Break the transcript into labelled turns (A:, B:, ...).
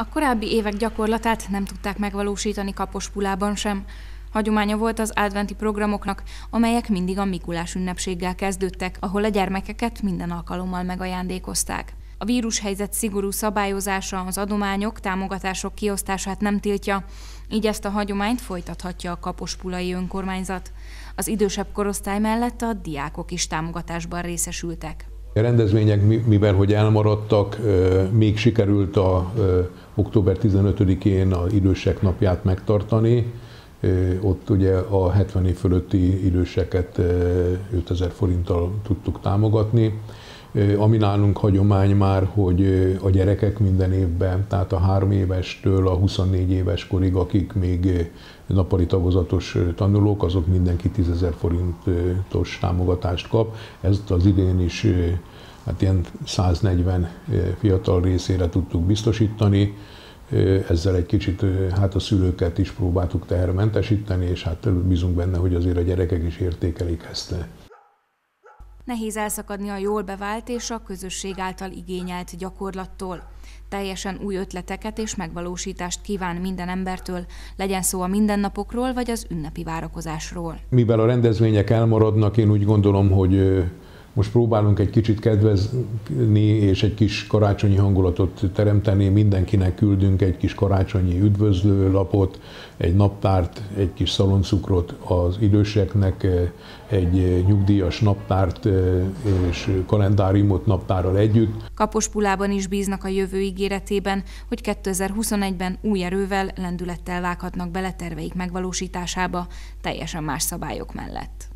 A: A korábbi évek gyakorlatát nem tudták megvalósítani Kapospulában sem. Hagyománya volt az adventi programoknak, amelyek mindig a Mikulás ünnepséggel kezdődtek, ahol a gyermekeket minden alkalommal megajándékozták. A vírushelyzet szigorú szabályozása az adományok, támogatások kiosztását nem tiltja, így ezt a hagyományt folytathatja a Kapospulai önkormányzat. Az idősebb korosztály mellett a diákok is támogatásban részesültek.
B: A rendezvények, mivel hogy elmaradtak, még sikerült a október 15-én az idősek napját megtartani. Ott ugye a 70 év fölötti időseket 5000 forinttal tudtuk támogatni. Ami nálunk hagyomány már, hogy a gyerekek minden évben, tehát a 3 évestől a 24 éves korig, akik még napali tagozatos tanulók, azok mindenki 10 ezer forintos támogatást kap. Ezt az idén is hát ilyen 140 fiatal részére tudtuk biztosítani. Ezzel egy kicsit hát a szülőket is próbáltuk tehermentesíteni, és hát bízunk benne, hogy azért a gyerekek is értékelik ezt.
A: Nehéz elszakadni a jól bevált és a közösség által igényelt gyakorlattól. Teljesen új ötleteket és megvalósítást kíván minden embertől, legyen szó a mindennapokról vagy az ünnepi várakozásról.
B: Mivel a rendezvények elmaradnak, én úgy gondolom, hogy most próbálunk egy kicsit kedvezni és egy kis karácsonyi hangulatot teremteni. Mindenkinek küldünk egy kis karácsonyi üdvözlőlapot, egy naptárt, egy kis szaloncukrot az időseknek, egy nyugdíjas naptárt és kalendáriumot naptárral együtt.
A: Kapospulában is bíznak a jövő ígéretében, hogy 2021-ben új erővel, lendülettel vághatnak bele terveik megvalósításába, teljesen más szabályok mellett.